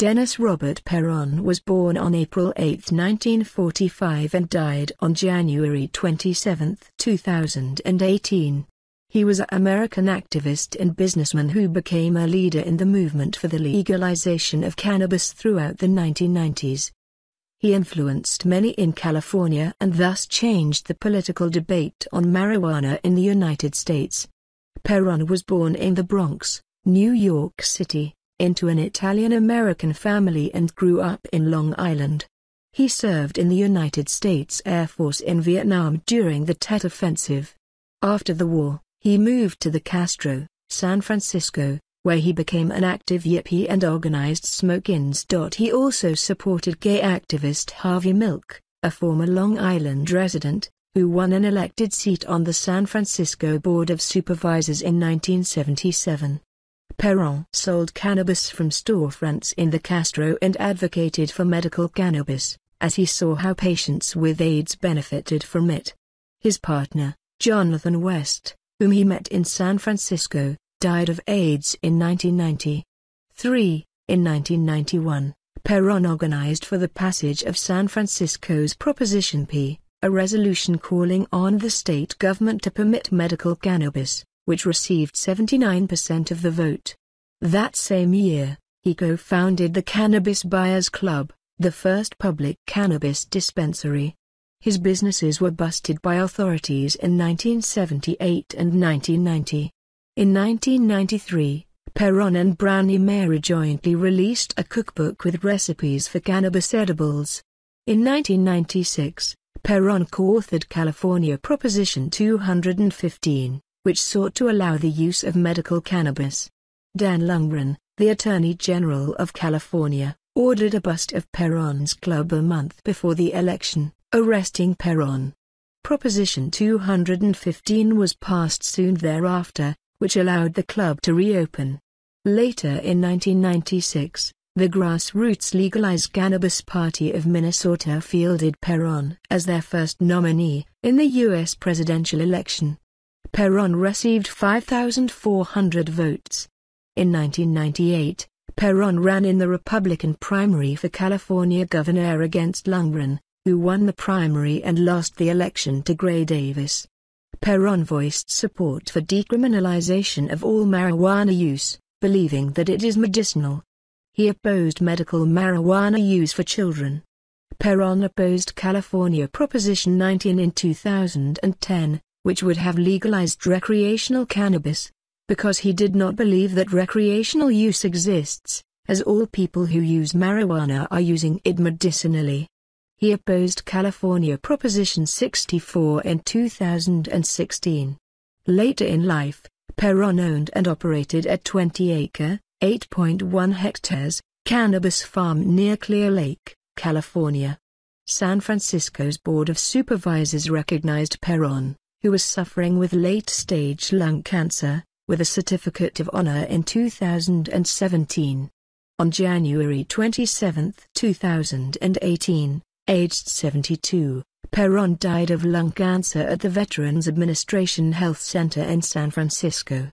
Dennis Robert Peron was born on April 8, 1945 and died on January 27, 2018. He was an American activist and businessman who became a leader in the movement for the legalization of cannabis throughout the 1990s. He influenced many in California and thus changed the political debate on marijuana in the United States. Peron was born in the Bronx, New York City into an Italian-American family and grew up in Long Island. He served in the United States Air Force in Vietnam during the Tet Offensive. After the war, he moved to the Castro, San Francisco, where he became an active yippie and organized smoke-ins. He also supported gay activist Harvey Milk, a former Long Island resident, who won an elected seat on the San Francisco Board of Supervisors in 1977. Peron sold cannabis from storefronts in the Castro and advocated for medical cannabis, as he saw how patients with AIDS benefited from it. His partner, Jonathan West, whom he met in San Francisco, died of AIDS in 1990. 3. In 1991, Peron organized for the passage of San Francisco's Proposition P, a resolution calling on the state government to permit medical cannabis which received 79% of the vote. That same year, he co-founded the Cannabis Buyers Club, the first public cannabis dispensary. His businesses were busted by authorities in 1978 and 1990. In 1993, Peron and Brownie Mary jointly released a cookbook with recipes for cannabis edibles. In 1996, Peron co-authored California Proposition 215, which sought to allow the use of medical cannabis. Dan Lungren, the Attorney General of California, ordered a bust of Peron's club a month before the election, arresting Peron. Proposition 215 was passed soon thereafter, which allowed the club to reopen. Later in 1996, the grassroots Legalize Cannabis Party of Minnesota fielded Peron as their first nominee in the U.S. presidential election. Peron received 5,400 votes. In 1998, Peron ran in the Republican primary for California governor against Lungren, who won the primary and lost the election to Gray Davis. Peron voiced support for decriminalization of all marijuana use, believing that it is medicinal. He opposed medical marijuana use for children. Peron opposed California Proposition 19 in 2010, which would have legalized recreational cannabis, because he did not believe that recreational use exists, as all people who use marijuana are using it medicinally. He opposed California Proposition 64 in 2016. Later in life, Peron owned and operated a 20-acre, 8.1 hectares, cannabis farm near Clear Lake, California. San Francisco's Board of Supervisors recognized Peron who was suffering with late-stage lung cancer, with a Certificate of Honor in 2017. On January 27, 2018, aged 72, Peron died of lung cancer at the Veterans Administration Health Center in San Francisco.